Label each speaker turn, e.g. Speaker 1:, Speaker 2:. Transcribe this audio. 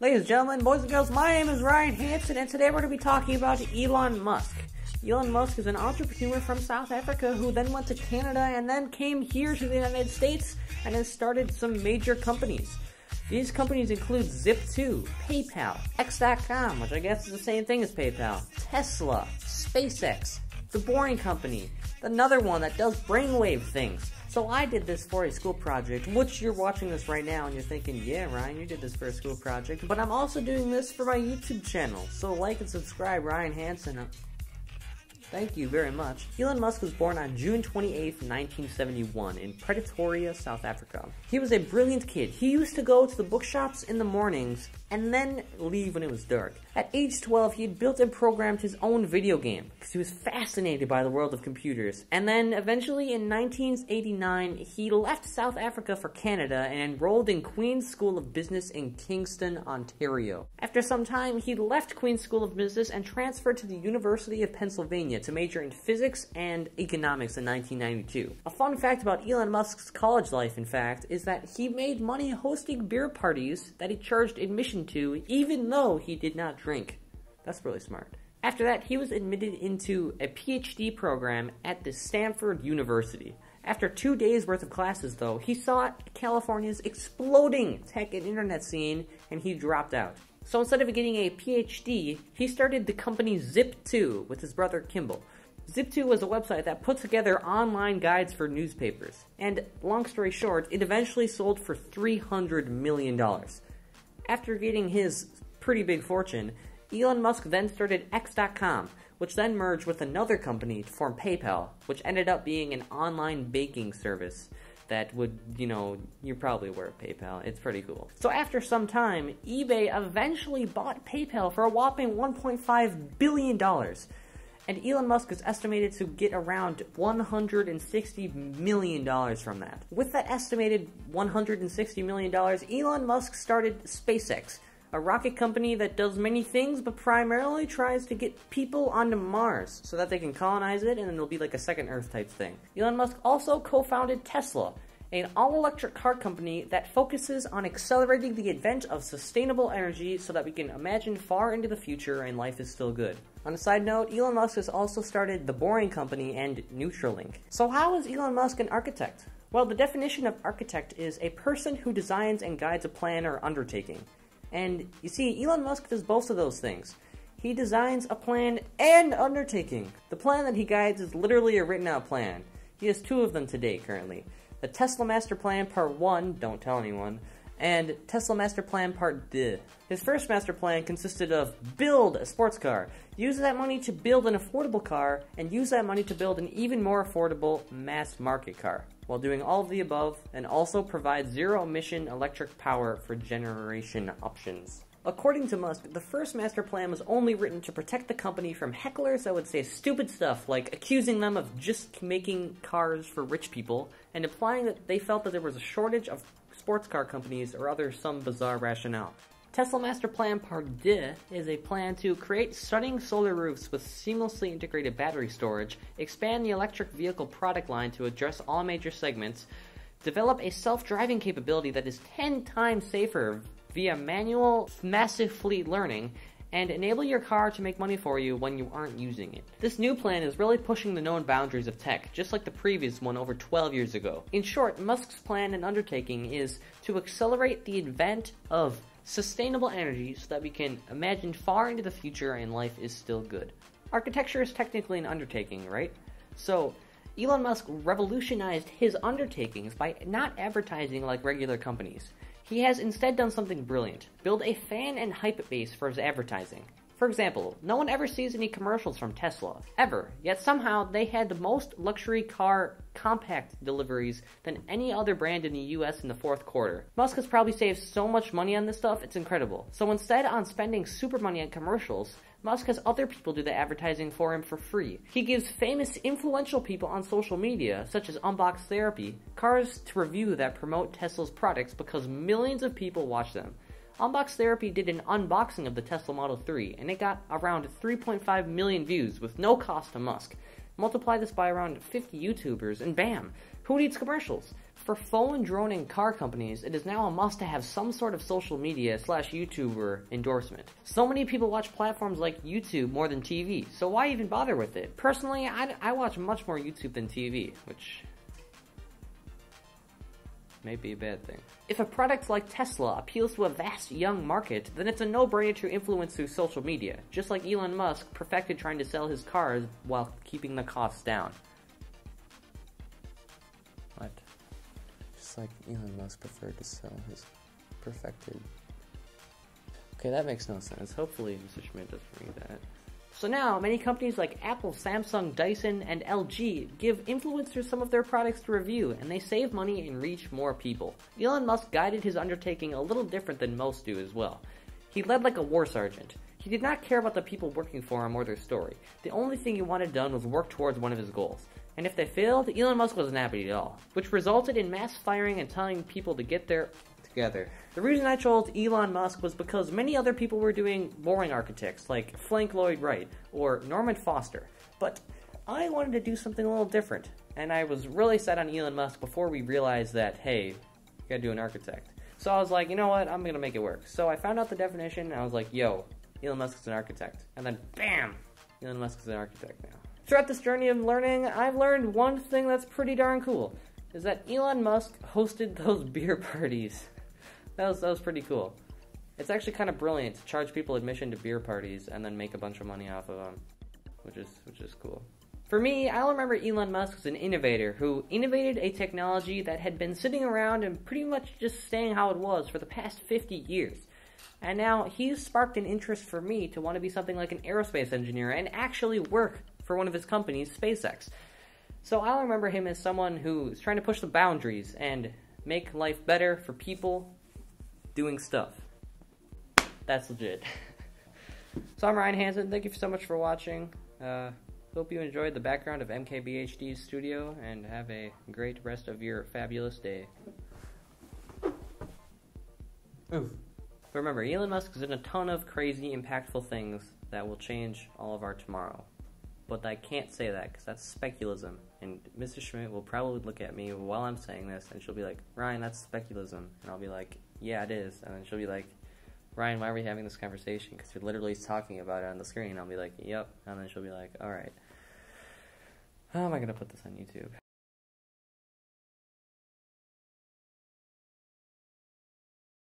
Speaker 1: Ladies and gentlemen, boys and girls, my name is Ryan Hanson, and today we're going to be talking about Elon Musk. Elon Musk is an entrepreneur from South Africa who then went to Canada and then came here to the United States and has started some major companies. These companies include Zip2, PayPal, X.com, which I guess is the same thing as PayPal, Tesla, SpaceX, The Boring Company, another one that does brainwave things. So I did this for a school project, which you're watching this right now and you're thinking, yeah, Ryan, you did this for a school project. But I'm also doing this for my YouTube channel. So like and subscribe, Ryan Hanson. Thank you very much. Elon Musk was born on June 28, 1971, in Pretoria, South Africa. He was a brilliant kid. He used to go to the bookshops in the mornings and then leave when it was dark. At age 12, he had built and programmed his own video game because he was fascinated by the world of computers. And then eventually in 1989, he left South Africa for Canada and enrolled in Queen's School of Business in Kingston, Ontario. After some time, he left Queen's School of Business and transferred to the University of Pennsylvania to major in physics and economics in 1992. A fun fact about Elon Musk's college life, in fact, is that he made money hosting beer parties that he charged admission to, even though he did not drink. That's really smart. After that, he was admitted into a PhD program at the Stanford University. After two days worth of classes, though, he saw California's exploding tech and internet scene and he dropped out. So instead of getting a PhD, he started the company Zip2 with his brother Kimball. Zip2 was a website that put together online guides for newspapers. And long story short, it eventually sold for $300 million. After getting his pretty big fortune, Elon Musk then started X.com, which then merged with another company to form PayPal, which ended up being an online banking service that would, you know, you're probably aware of PayPal. It's pretty cool. So after some time, eBay eventually bought PayPal for a whopping $1.5 billion. And Elon Musk is estimated to get around $160 million from that. With that estimated $160 million, Elon Musk started SpaceX, a rocket company that does many things, but primarily tries to get people onto Mars so that they can colonize it and then it'll be like a second Earth type thing. Elon Musk also co-founded Tesla, an all-electric car company that focuses on accelerating the advent of sustainable energy so that we can imagine far into the future and life is still good. On a side note, Elon Musk has also started The Boring Company and Neuralink. So how is Elon Musk an architect? Well, the definition of architect is a person who designs and guides a plan or undertaking. And you see, Elon Musk does both of those things. He designs a plan and undertaking. The plan that he guides is literally a written out plan. He has two of them today currently. The Tesla Master Plan Part 1, don't tell anyone, and Tesla Master Plan Part 2. His first master plan consisted of build a sports car, use that money to build an affordable car, and use that money to build an even more affordable mass market car, while doing all of the above, and also provide zero emission electric power for generation options. According to Musk, the first master plan was only written to protect the company from hecklers that would say stupid stuff like accusing them of just making cars for rich people and implying that they felt that there was a shortage of sports car companies or other some bizarre rationale. Tesla Master Plan Part 2 is a plan to create stunning solar roofs with seamlessly integrated battery storage, expand the electric vehicle product line to address all major segments, develop a self-driving capability that is 10 times safer via manual massive fleet learning, and enable your car to make money for you when you aren't using it. This new plan is really pushing the known boundaries of tech, just like the previous one over 12 years ago. In short, Musk's plan and undertaking is to accelerate the advent of sustainable energy so that we can imagine far into the future and life is still good. Architecture is technically an undertaking, right? So, Elon Musk revolutionized his undertakings by not advertising like regular companies. He has instead done something brilliant build a fan and hype base for his advertising. For example, no one ever sees any commercials from Tesla, ever, yet somehow they had the most luxury car compact deliveries than any other brand in the US in the fourth quarter. Musk has probably saved so much money on this stuff, it's incredible. So instead on spending super money on commercials, Musk has other people do the advertising for him for free. He gives famous, influential people on social media, such as Unbox Therapy, cars to review that promote Tesla's products because millions of people watch them. Unbox Therapy did an unboxing of the Tesla Model 3, and it got around 3.5 million views with no cost to Musk. Multiply this by around 50 YouTubers, and bam! Who needs commercials? For phone, drone, and car companies, it is now a must to have some sort of social media slash YouTuber endorsement. So many people watch platforms like YouTube more than TV, so why even bother with it? Personally, I, I watch much more YouTube than TV, which may be a bad thing. If a product like Tesla appeals to a vast young market, then it's a no-brainer to influence through social media, just like Elon Musk perfected trying to sell his cars while keeping the costs down. What?
Speaker 2: Just like Elon Musk preferred to sell his perfected.
Speaker 1: Okay, that makes no sense. Hopefully Mr. Schmidt doesn't read that. So now, many companies like Apple, Samsung, Dyson, and LG give influencers some of their products to review, and they save money and reach more people. Elon Musk guided his undertaking a little different than most do as well. He led like a war sergeant. He did not care about the people working for him or their story. The only thing he wanted done was work towards one of his goals. And if they failed, Elon Musk wasn't happy at all, which resulted in mass firing and telling people to get their together. The reason I chose Elon Musk was because many other people were doing boring architects like Frank Lloyd Wright or Norman Foster, but I wanted to do something a little different, and I was really set on Elon Musk before we realized that, hey, you gotta do an architect. So I was like, you know what, I'm gonna make it work. So I found out the definition, and I was like, yo, Elon Musk is an architect. And then, bam, Elon Musk is an architect now. Throughout this journey of learning, I've learned one thing that's pretty darn cool, is that Elon Musk hosted those beer parties that was that was pretty cool. It's actually kind of brilliant to charge people admission to beer parties and then make a bunch of money off of them, which is which is cool. For me, I'll remember Elon Musk as an innovator who innovated a technology that had been sitting around and pretty much just staying how it was for the past 50 years. And now he's sparked an interest for me to want to be something like an aerospace engineer and actually work for one of his companies, SpaceX. So I'll remember him as someone who's trying to push the boundaries and make life better for people doing stuff. That's legit. so I'm Ryan Hanson. Thank you so much for watching. Uh, hope you enjoyed the background of MKBHD's studio and have a great rest of your fabulous day. Oof. But remember, Elon Musk is in a ton of crazy, impactful things that will change all of our tomorrow. But I can't say that because that's speculism. And Mrs. Schmidt will probably look at me while I'm saying this and she'll be like, Ryan, that's speculism. And I'll be like, yeah, it is. And then she'll be like, Ryan, why are we having this conversation? Because you're literally talking about it on the screen. I'll be like, yep. And then she'll be like, all right. How am I going to put this on YouTube?